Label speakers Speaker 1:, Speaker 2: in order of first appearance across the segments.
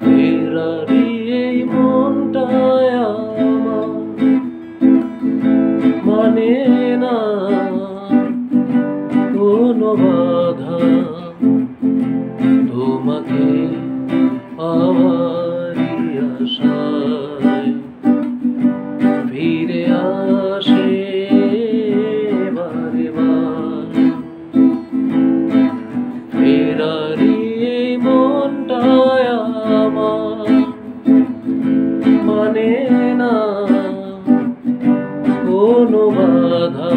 Speaker 1: ফেরারি এই মনটায় আমার মানে না কোনো বাধা। মানে না কোনো বাধা।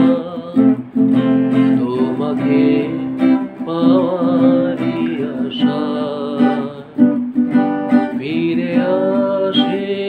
Speaker 1: তোমাকে পাওয়ারি আশা। ফিরে আসে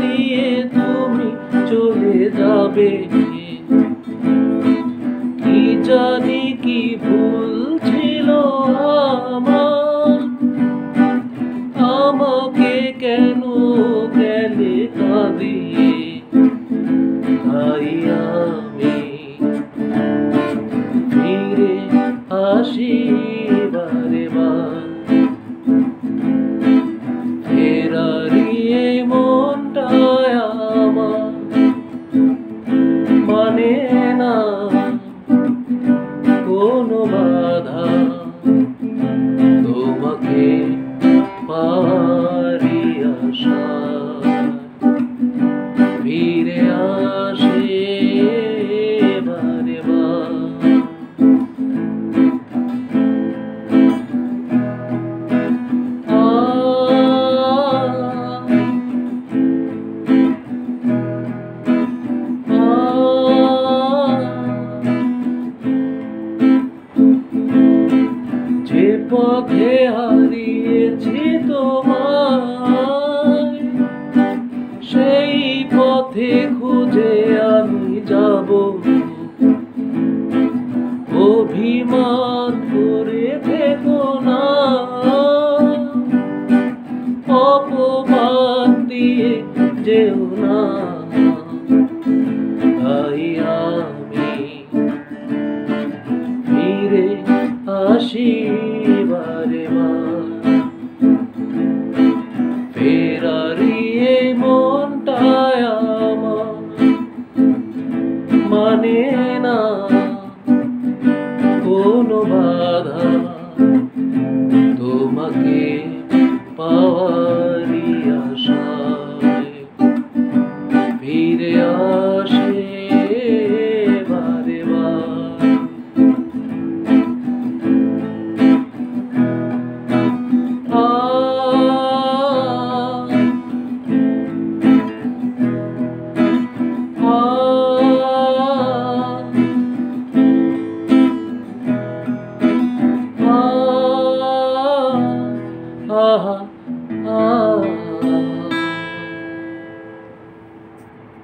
Speaker 1: দিয়ে তুমি চলে যাবে। কি জানি কি ভুল ছিল আমার। আমাকে কেন গেলে কাঁদিয়ে তাই আমি ফিরে আসি বারে বার। কোনো বাধা হারিয়েছি তোমায়। সেই পথে খুঁজে আমি যাব। অভিমান করে থেকো না। অপমান দিয়ে যেও না। মানে না কোনো বাধা